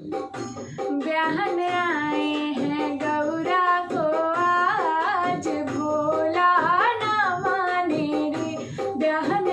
ब्याहन आए हैं गौरा को आज भोला ना माने रे। ब्याहन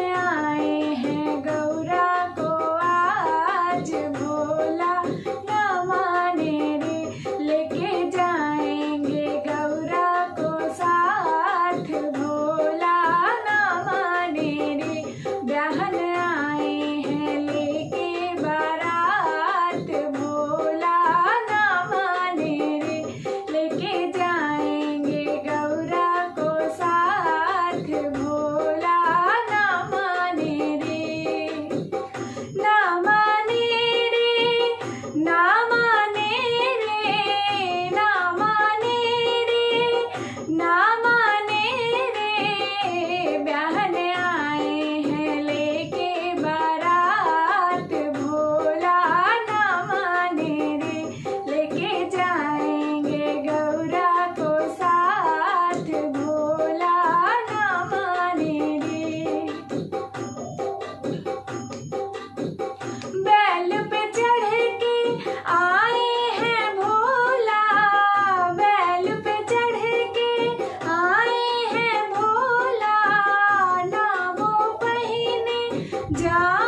家。